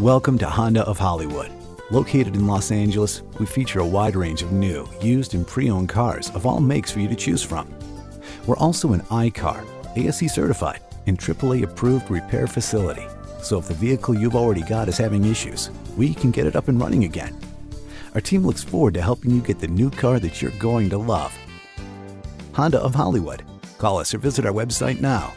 Welcome to Honda of Hollywood. Located in Los Angeles, we feature a wide range of new, used, and pre owned cars of all makes for you to choose from. We're also an I-Car, ASE certified, and AAA approved repair facility. So if the vehicle you've already got is having issues, we can get it up and running again. Our team looks forward to helping you get the new car that you're going to love. Honda of Hollywood. Call us or visit our website now